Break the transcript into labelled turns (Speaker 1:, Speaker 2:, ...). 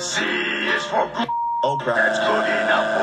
Speaker 1: C is for good.
Speaker 2: Oh,
Speaker 1: That's good enough